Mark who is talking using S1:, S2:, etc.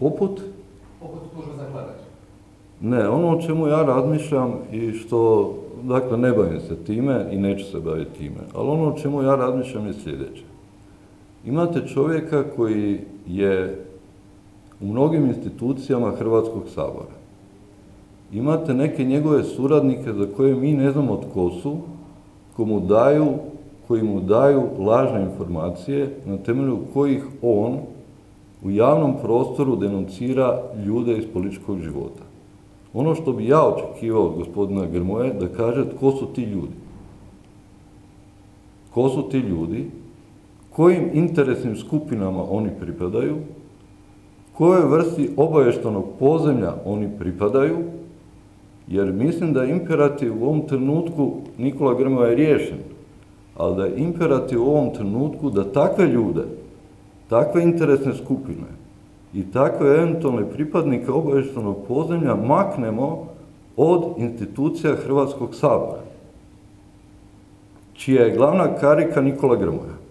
S1: poput?
S2: Poput tužbe za kleveć.
S1: Ne, ono o čemu ja razmišljam i što, dakle, ne bavim se time i neću se baviti time, ali ono o čemu ja razmišljam je sljedeće. Imate čovjeka koji je u mnogim institucijama Hrvatskog sabora. Imate neke njegove suradnike za koje mi ne znamo tko su, komu daju, koji mu daju lažne informacije na temelju kojih on u javnom prostoru denuncira ljude iz političkog života. Ono što bi ja očekivao od gospodina Grmoje da kaže tko su ti ljudi. Ko su ti ljudi, kojim interesnim skupinama oni pripadaju, kojoj vrsti obavještanog pozemlja oni pripadaju, jer mislim da imperativ u ovom trenutku Nikola Grmoja je riješen, ali da je imperativ u ovom trenutku da takve ljude, takve interesne skupine i takve eventualne pripadnike obavještanog pozemlja maknemo od institucija Hrvatskog sabora, čija je glavna karika Nikola Grmoja.